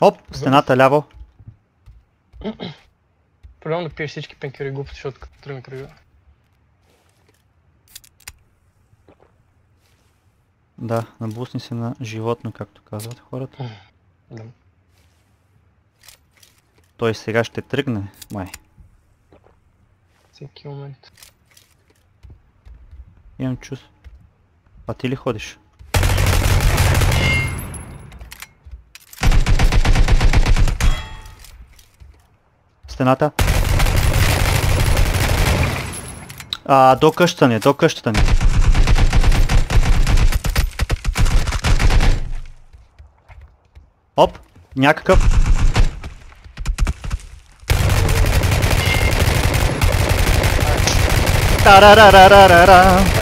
Оп, стената ляво. Проблем да пиеш всички пенкери глупости, защото като тръгне кръга. Да, набусни се на животно, както казват хората. Да. Той сега ще тръгне, май. Всеки момент. Имам чувство. А ти ли ходиш? Стената. А, до къщата ни, до къщата ни. Оп, някакъв. Тарарарарара.